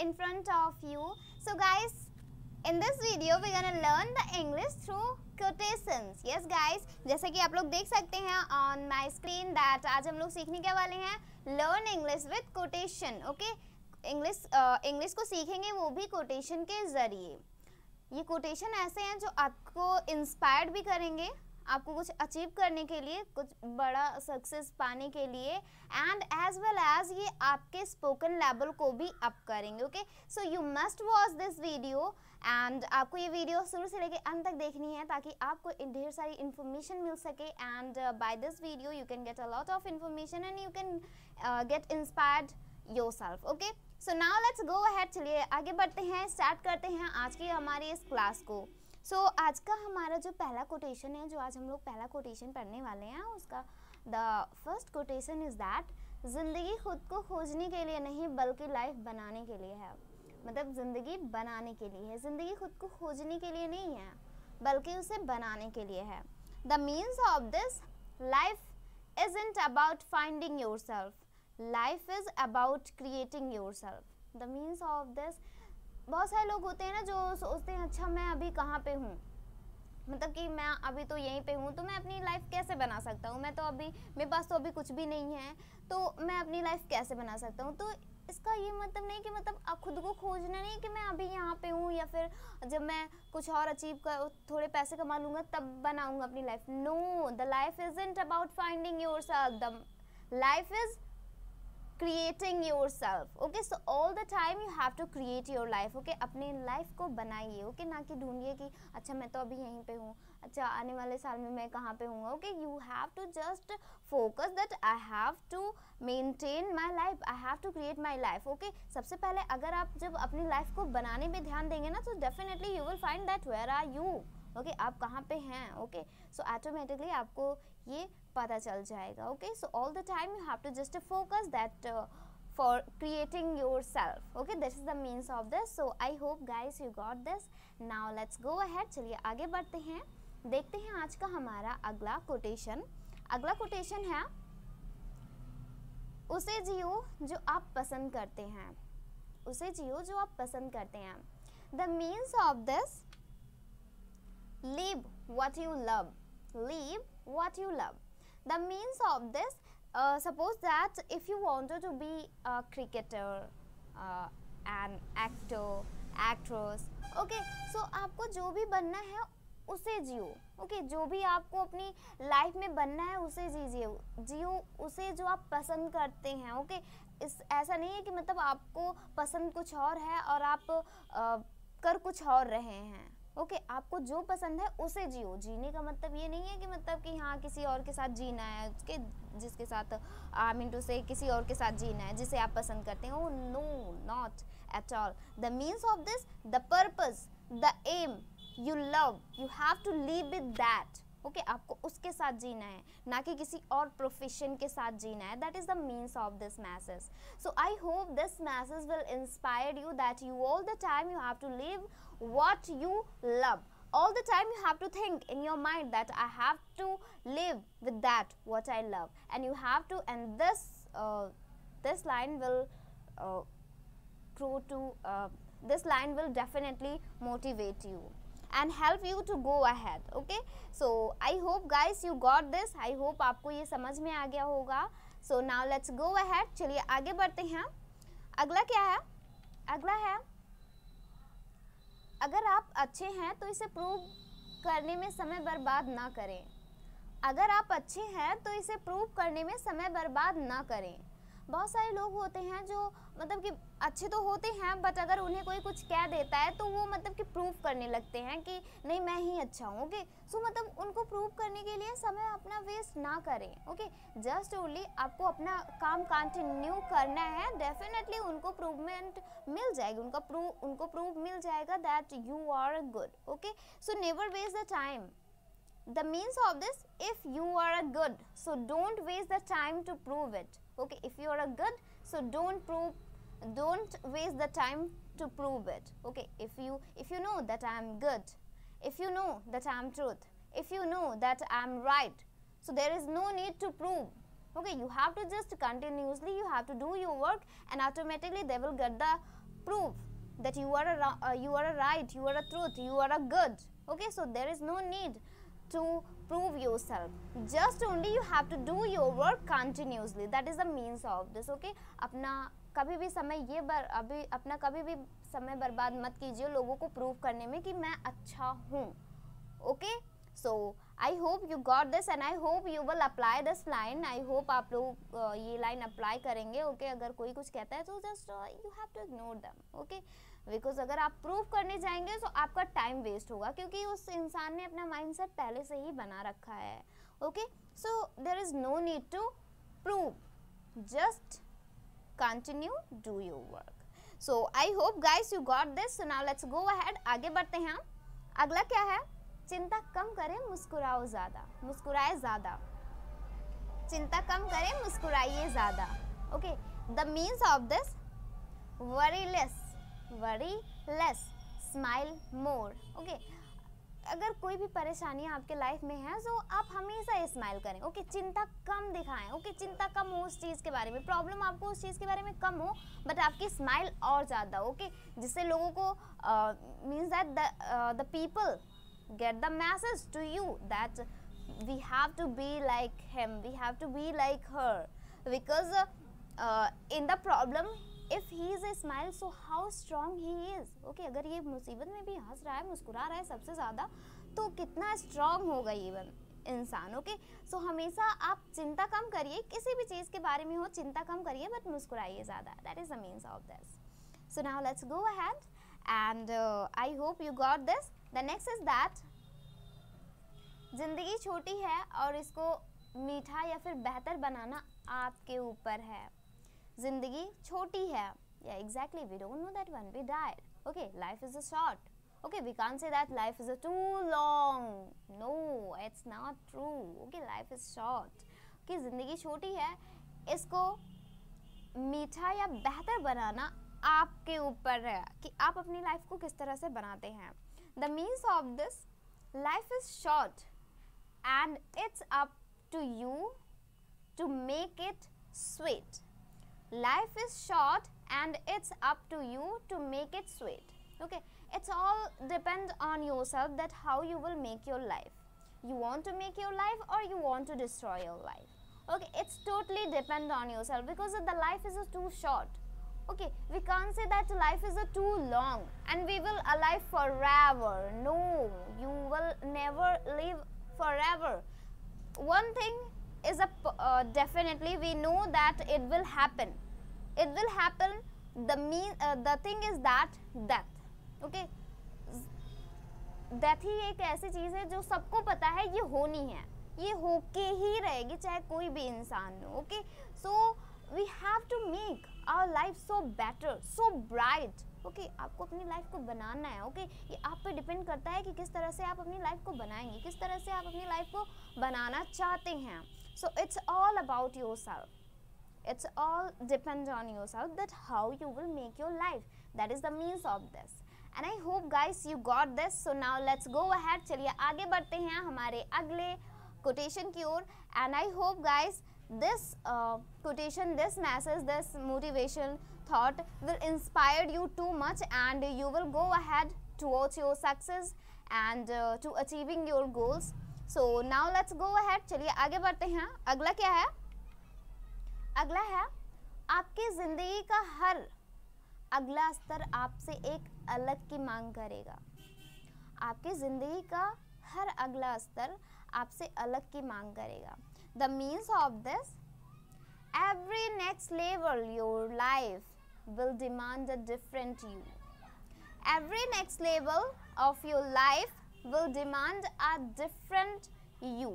in front of you. So guys, in this video we're gonna learn the English through quotations. Yes guys, जैसे कि आप लोग देख सकते हैं on my screen that आज हम लोग सीखने के वाले हैं learn English with quotation. Okay, English uh, को सीखेंगे वो भी कोटेशन के ज़रिए ये कोटेशन ऐसे हैं जो आपको इंस्पायर्ड भी करेंगे आपको कुछ अचीव करने के लिए, कुछ बड़ा सक्सेस पाने के लिए एंड एज वेल एज ये आपके स्पोकन लेवल को भी अप करेंगे okay so you must watch this video and आपको ये वीडियो शुरू से लेकर अंत तक देखनी है, ताकि आपको ढेर सारी इन्फॉर्मेशन मिल सके and by this video you can get a lot of information and you can get inspired yourself okay so now let's go ahead चलिए आगे बढ़ते हैं स्टार्ट करते हैं आज की हमारी इस क्लास को। सो so, आज का हमारा जो पहला कोटेशन है जो आज हम लोग पहला कोटेशन पढ़ने वाले हैं उसका the first quotation is that ज़िंदगी खुद को खोजने के लिए नहीं बल्कि लाइफ बनाने के लिए है। मतलब ज़िंदगी बनाने के लिए है। ज़िंदगी खुद को खोजने के लिए नहीं है बल्कि उसे बनाने के लिए है। The means of this life is isn't about finding yourself life is about creating yourself the means of this बहुत सारे लोग होते हैं ना जो सोचते हैं अच्छा मैं अभी कहाँ पे हूँ? मतलब कि मैं अभी तो यहीं पे हूँ तो मैं अपनी लाइफ कैसे बना सकता हूँ? मैं तो अभी, मेरे पास तो अभी कुछ भी नहीं है तो मैं अपनी लाइफ कैसे बना सकता हूँ? तो इसका ये मतलब नहीं कि मतलब आप खुद को खोजना नहीं कि मैं अभी यहाँ पे हूँ या फिर जब मैं कुछ और अचीव कर, थोड़े पैसे कमा लूँगा, तब बनाऊँगा अपनी life no the life is isn't about finding yourself the life is creating yourself. Okay, so all the time you have to create your life, okay? अपने लाइफ को बनाइए ओके okay? ना कि ढूंढिए कि अच्छा मैं तो अभी यहीं पे हूँ। अच्छा आने वाले साल में मैं कहाँ पे हूँ? Okay you have to just focus that I have to maintain my life I have to create my life okay सबसे पहले अगर आप जब अपनी लाइफ को बनाने में ध्यान देंगे ना तो definitely you will find that where are you okay, आप कहाँ पे हैं? ओके सो ऑटोमेटिकली आपको ये पता चल जाएगा, okay? So all the time you have to just focus that for creating yourself okay this is the means of this. So i hope guys you got this. Now let's go ahead. चलिए आगे बढ़ते हैं। देखते हैं आज का हमारा अगला कोटेशन अगला कोटेशन है, उसे जियो जो आप पसंद करते हैं। उसे जियो जो आप पसंद करते हैं। The means of this live what you love live what you love the means of this uh, suppose that if you wanted to be a cricketer uh, an actor actress okay so आपको जो भी बनना है उसे जियो okay okay, जो भी आपको अपनी लाइफ में बनना है उसे जीजिए जियो उसे जो आप पसंद करते हैं ओके okay? इस ऐसा नहीं है कि मतलब आपको पसंद कुछ और है और आप आ, कर कुछ और रहे हैं ओके okay, आपको जो पसंद है उसे जियो। जीने का मतलब ये नहीं है कि मतलब कि हाँ किसी और के साथ जीना है उसके जिसके साथ आई मीन टू से किसी और के साथ जीना है जिसे आप पसंद करते हैं। No not at all the means of this the purpose the aim you love you have to live with that okay okay, आपको उसके साथ जीना है ना कि किसी और प्रोफेशन के साथ जीना है। That is the means of this message so I hope this message will inspire you that you all the time you have to live what you love all the time you have to think in your mind that I have to live with that what I love and you have to and this this line will grow to this line will definitely motivate you and help you to go ahead, okay? So, i hope, guys, you got this. I hope आपको ये समझ में आ गया होगा. So, now let's go ahead. चलिए आगे बढ़ते हैं अगला क्या है? अगला है, अगर आप अच्छे हैं तो इसे प्रूव करने में समय बर्बाद ना करें. अगर आप अच्छे हैं तो इसे प्रूव करने में समय बर्बाद ना करें. बहुत सारे लोग होते हैं जो मतलब कि अच्छे तो होते हैं बट अगर उन्हें कोई कुछ कह देता है तो वो मतलब कि प्रूव करने लगते हैं कि नहीं, मैं ही अच्छा हूँ ओके सो मतलब उनको प्रूव करने के लिए समय अपना वेस्ट ना करें ओके जस्ट ओनली आपको अपना काम कंटिन्यू करना है डेफिनेटली उनको प्रूवमेंट मिल जाएगी, उनका प्रूव उनको प्रूव मिल जाएगा that you are good okay so never waste the time the means of this, if you are a good, so don't waste the time to prove it. Okay if you are a good so don't prove don't waste the time to prove it. Okay if you if you know that i am good if you know that i am truth if you know that i am right so there is no need to prove. Okay you have to just continuously you have to do your work and automatically they will get the proof that you are a uh, you are a right you are a truth you are a good. Okay so there is no need to prove yourself. Just only you have to do your work continuously. That is the means of this, okay? अपना कभी भी समय ये बर, अभी अपना कभी भी समय बर्बाद मत कीजिए लोगों को प्रूव करने में कि मैं अच्छा हूँ okay so I hope you got this and I hope you will apply this line I hope आप लोग ये लाइन अप्लाई करेंगे ओके okay? अगर कोई कुछ कहता है तो just you have to ignore them okay because अगर आप प्रूव करने जाएँगे तो आपका टाइम वेस्ट होगा, क्योंकि उस इंसान ने अपना माइंडसेट पहले से ही बना रखा है। Okay so there is no need to prove just continue do your work so I hope guys you got this so now let's go ahead आगे बढ़ते हैं अगला क्या है? चिंता कम करें, मुस्कुराओ ज़्यादा। मुस्कुराए ज़्यादा। चिंता कम करें, मुस्कुराइए ज़्यादा। Okay the means of this worry worry less smile more okay अगर कोई भी परेशानियाँ आपके लाइफ में है तो आप हमेशा स्माइल करें। Okay okay? चिंता कम दिखाएँ। Okay okay? चिंता कम हो उस चीज़ के बारे में। प्रॉब्लम आपको उस चीज़ के बारे में कम हो बट आपकी स्माइल और ज़्यादा ओके जिससे लोगों को means that the people get the message to you that we have to be like him we have to be like her. Because uh, uh, in if he is a smile, so how strong he is? Okay, अगर ये मुसीबत में भी हंस रहा है, मुस्कुरा रहा है सबसे ज़्यादा तो कितना स्ट्रांग होगा ये इंसान ओके सो हमेशा आप चिंता कम करिए, किसी भी चीज़ के बारे में हो, चिंता कम करिए बट मुस्कुराइए ज़्यादा। That is the means of this so now let's go ahead and I hope you got this the next is that ज़िंदगी छोटी है और इसको मीठा या फिर बेहतर बनाना आपके ऊपर है। ज़िंदगी छोटी है। Yeah exactly we don't know that when we die okay life is a short okay we can say that life is a too long no it's not true okay life is short कि ज़िंदगी छोटी है, इसको मीठा या बेहतर बनाना आपके ऊपर है कि आप अपनी लाइफ को किस तरह से बनाते हैं। The means of this life is short and it's up to you to make it sweet life is short and it's up to you to make it sweet. Okay? It's all depend on yourself that how you will make your life. You want to make your life or you want to destroy your life? Okay? It's totally depend on yourself because the life is too short. Okay? We can't say that life is too long and we will alive forever. No. You will never live forever. One thing is a uh, definitely we know that it will happen. It will happen the mean uh, the thing is that death okay? Death ही एक ऐसी चीज़ है जो सबको पता है ये होनी है। ये होके ही रहेगी चाहे कोई भी इंसान हो okay so we have to make our life so better so bright okay okay, आपको अपनी लाइफ को बनाना है ओके okay? ये आप पे डिपेंड करता है कि किस तरह से आप अपनी लाइफ को बनाएँगे किस तरह से आप अपनी लाइफ को बनाना चाहते हैं। So it's all about yourself it's all depend on yourself that how you will make your life that is the means of this and I hope guys you got this so now let's go ahead चलिए आगे बढ़ते हैं हमारे अगले quotation की ओर and I hope guys this uh, quotation this message this motivation thought will inspire you too much and you will go ahead towards your success and uh, to achieving your goals so now let's go ahead चलिए आगे बढ़ते हैं अगला क्या है अगला है आपकी ज़िंदगी का हर अगला स्तर आपसे एक अलग की मांग करेगा आपकी ज़िंदगी का हर अगला स्तर आपसे अलग की मांग करेगा The means of this every next level your life will demand a different you. Every next level of your life will demand a different you.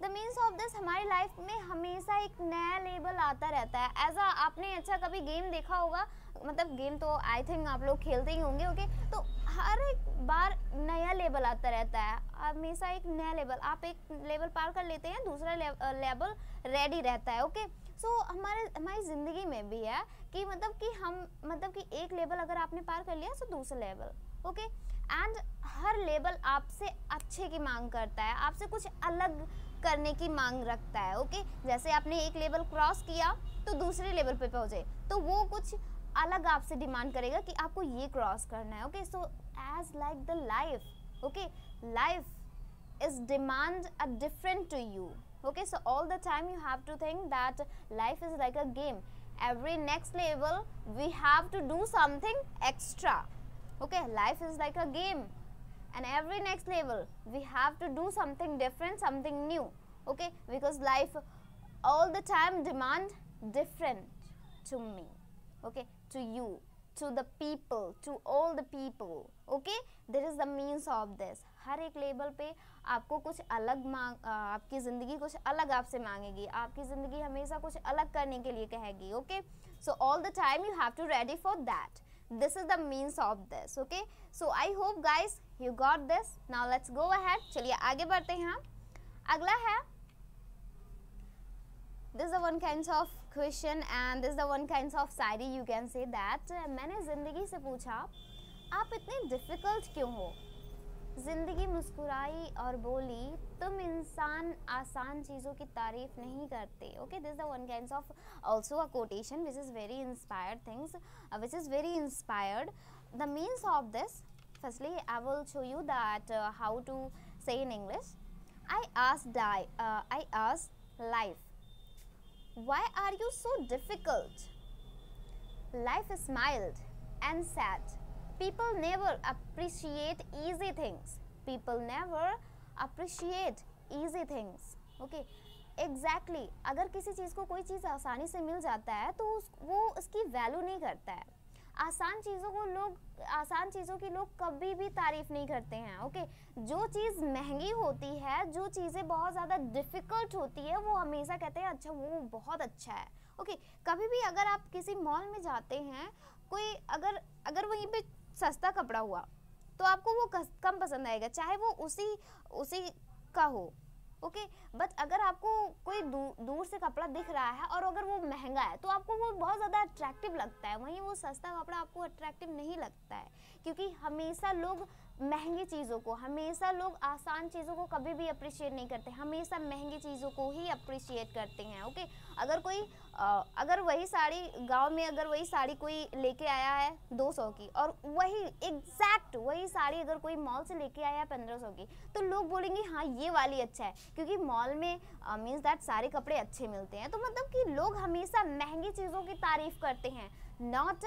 The means of this हमारी लाइफ में हमेशा एक नया लेवल आता रहता है as आपने अच्छा कभी गेम देखा होगा मतलब गेम तो आई थिंक आप लोग खेलते ही होंगे ओके okay? तो हर एक बार नया लेवल आता रहता है हमेशा एक नया लेवल आप एक लेवल पार कर लेते हैं दूसरा लेवल रेडी रहता है ओके okay? सो so, हमारे हमारी ज़िंदगी में भी है कि मतलब कि हम मतलब कि एक लेवल अगर आपने पार कर लिया तो दूसरा लेवल ओके एंड हर लेवल आपसे अच्छे की मांग करता है, आपसे कुछ अलग करने की मांग रखता है ओके जैसे आपने एक लेवल क्रॉस किया तो दूसरे लेवल पे पहुँचे तो वो कुछ अलग आपसे डिमांड करेगा कि आपको ये क्रॉस करना है okay so as like the life okay life is demand a different to you okay? So, all the time you have to think that life is like a game. Every next level we have to do something extra. Okay life is like a game and every next level we have to do something different something new okay because life all the time demand different to me okay to you to the people to all the people okay there is the means of this हर एक level पे आपको कुछ अलग मांग आपकी ज़िंदगी कुछ अलग आपसे मांगेगी आपकी ज़िंदगी हमेशा कुछ अलग करने के लिए कहेगी okay so all the time you have to ready for that this is the means of this okay so i hope guys you got this now let's go ahead chaliye aage badhte hain hum agla hai this is the one kinds of question and this is the one kinds of shayari you can say that मैंने ज़िंदगी से पूछा आप इतने difficult क्यों हो ज़िंदगी मुस्कुराई और बोली, तुम इंसान आसान चीज़ों की तारीफ़ नहीं करते। Okay this the one kind of also a quotation which is very inspired things which is very inspired the means of this firstly I will show you that how to say in English I ask I ask life why are you so difficult life is mild and sad People never appreciate easy things. People never appreciate easy things. Okay. exactly, अगर किसी चीज़ को कोई चीज़ आसानी से मिल जाता है तो उस वो उसकी वैल्यू नहीं करता है आसान चीज़ों को लोग आसान चीज़ों की लोग कभी भी तारीफ़ नहीं करते हैं ओके जो चीज़ महँगी होती है जो चीज़ें बहुत ज़्यादा डिफ़िकल्ट होती है वो हमेशा कहते हैं अच्छा वो बहुत अच्छा है ओके कभी भी अगर आप किसी मॉल में जाते हैं कोई अगर अगर वहीं पे सस्ता कपड़ा हुआ तो आपको वो कम पसंद आएगा चाहे वो उसी उसी का हो ओके? बट अगर आपको कोई दू, दूर से कपड़ा दिख रहा है और अगर वो महँगा है तो आपको वो बहुत ज़्यादा अट्रैक्टिव लगता है। वहीं वो सस्ता कपड़ा आपको अट्रैक्टिव नहीं लगता है क्योंकि हमेशा लोग महँगी चीज़ों को हमेशा लोग आसान चीज़ों को कभी भी अप्रिशिएट नहीं करते हमेशा महँगी चीज़ों को ही अप्रिशिएट करते हैं ओके अगर कोई आ, अगर वही साड़ी गाँव में अगर वही साड़ी कोई लेके आया है 200 की और वही एग्जैक्ट वही साड़ी अगर कोई मॉल से लेके आया है 1500 की तो लोग बोलेंगे हाँ ये वाली अच्छा है। क्योंकि मॉल में मीन्स दैट सारे कपड़े अच्छे मिलते हैं। तो मतलब कि लोग हमेशा महँगी चीज़ों की तारीफ़ करते हैं नॉट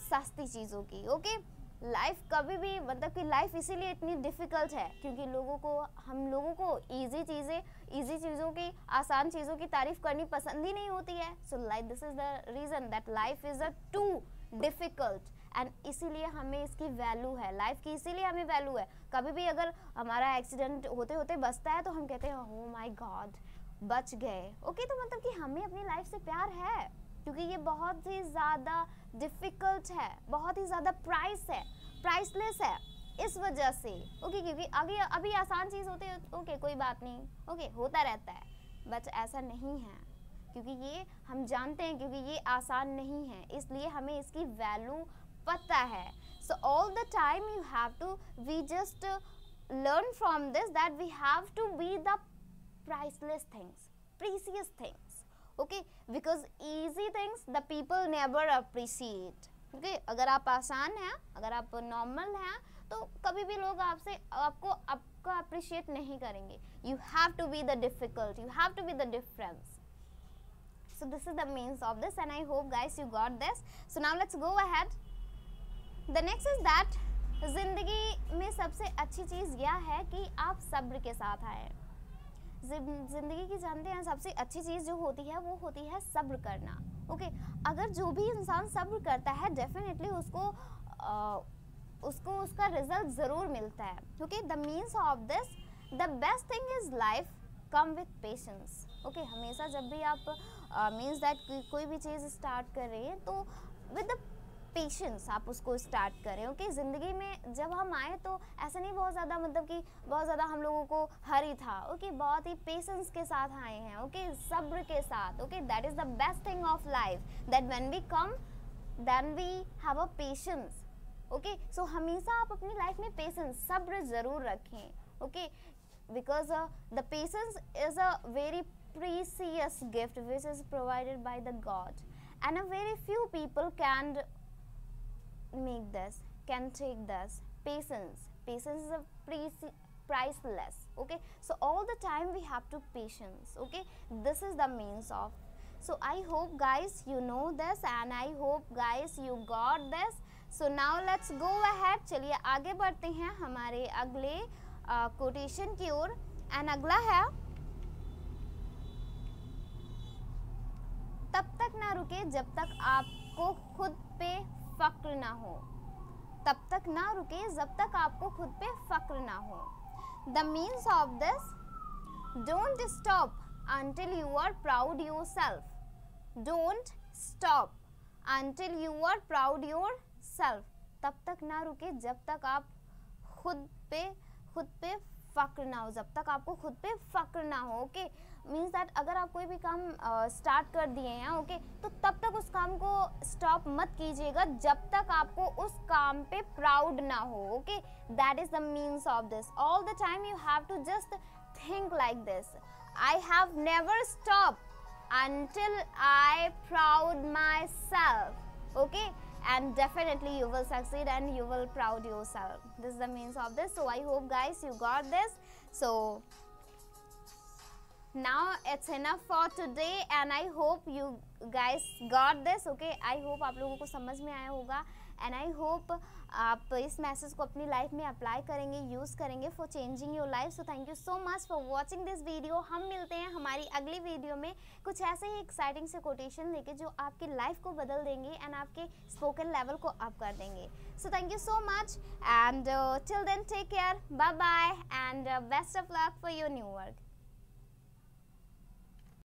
सस्ती चीज़ों की ओके? लाइफ कभी भी मतलब कि लाइफ इसीलिए इतनी डिफ़िकल्ट है क्योंकि लोगों को हम लोगों को इजी चीज़ें इजी चीज़ों की आसान चीज़ों की तारीफ़ करनी पसंद ही नहीं होती है। So like this is the reason that life is a too difficult and इसीलिए हमें इसकी वैल्यू है। लाइफ की इसीलिए हमें वैल्यू है। कभी भी अगर हमारा एक्सीडेंट होते होते बचता है तो हम कहते हैं हो माई गॉड बच गए। ओके okay, तो मतलब कि हमें अपनी लाइफ से प्यार है। क्योंकि ये बहुत ही ज़्यादा डिफ़िकल्ट है, बहुत ही ज़्यादा प्राइस है प्राइसलेस है, इस वजह से। ओके क्योंकि अभी अभी आसान चीज़ होती है ओके कोई बात नहीं। ओके होता रहता है बट ऐसा नहीं है। क्योंकि ये, हम जानते हैं क्योंकि ये आसान नहीं है, इसलिए हमें इसकी वैल्यू पता है। So all the time you have to we just learn from this that we have to be the priceless things, precious things okay because easy things the people never appreciate okay अगर आप आसान हैं, अगर आप normal हैं तो कभी भी लोग आपसे, आपको आपको अप्रिशिएट नहीं करेंगे। You have to be the difficult you have to be the difference so this is the means of this and I hope guys you got this so now let's go ahead the next is that ज़िंदगी में सबसे अच्छी चीज़ यह है कि आप सब्र के साथ आए। ज़िंदगी की जानते हैं सबसे अच्छी चीज़ जो होती है वो होती है सब्र करना ओके? अगर जो भी इंसान सब्र करता है डेफिनेटली उसको आ, उसको उसका रिज़ल्ट ज़रूर मिलता है okay? The means of this the best thing is life come with patience okay? हमेशा जब भी आप मीन्स uh, दैट कोई भी चीज़ स्टार्ट कर रहे हैं तो विद द पेशेंस आप उसको स्टार्ट करें ओके ज़िंदगी में जब हम आए तो ऐसा नहीं बहुत ज़्यादा मतलब कि बहुत ज़्यादा हम लोगों को हरी था ओके बहुत ही पेशेंस के साथ आए हैं ओके सब्र के साथ okay that is the best thing of life that when we come then we have a patience okay so हमेशा आप अपनी लाइफ में पेशेंस सब्र ज़रूर रखें okay because the patience is a very precious gift which is provided by the God, and a very few people can make this can take this patience patience is a priceless okay so all the time we have to patience okay this is the means of so i hope guys you know this and i hope guys you got this so now let's go ahead चलिए आगे बढ़ते हैं हमारे अगले quotation uh, की ओर and अगला है तब तक ना रुके जब तक आपको खुद पे फक्र ना हो। तब तक ना रुके जब तक आपको खुद पे फक्र ना हो। The means of this don't stop until you are proud yourself. Don't stop until you are proud yourself. तब तक ना रुके जब तक आप खुद पे खुद पे फक्र ना हो, जब तक आपको खुद पे फक्र ना हो, ओके? मीन्स दैट अगर आप कोई भी काम स्टार्ट कर दिए हैं, ओके तो तब तक उस काम को स्टॉप मत कीजिएगा जब तक आपको उस काम पे प्राउड ना हो, okay? That is the means of this all the time you have to just think like this I have never stop until I proud myself, okay? and definitely you will succeed and you will proud yourself this is the means of this so i hope guys you got this so now it's enough for today and i hope you guys got this okay i hope आप लोगों को समझ में आया होगा and I hope आप इस message को अपनी लाइफ में अप्लाई करेंगे यूज़ करेंगे for changing your life so thank you so much for watching this video हम मिलते हैं हमारी अगली वीडियो में कुछ ऐसे ही एक्साइटिंग से कोटेशन लेके जो आपकी लाइफ को बदल देंगे एंड आपके स्पोकन लेवल को अप कर देंगे. So thank you so much and till then take care bye bye and best of luck for your new work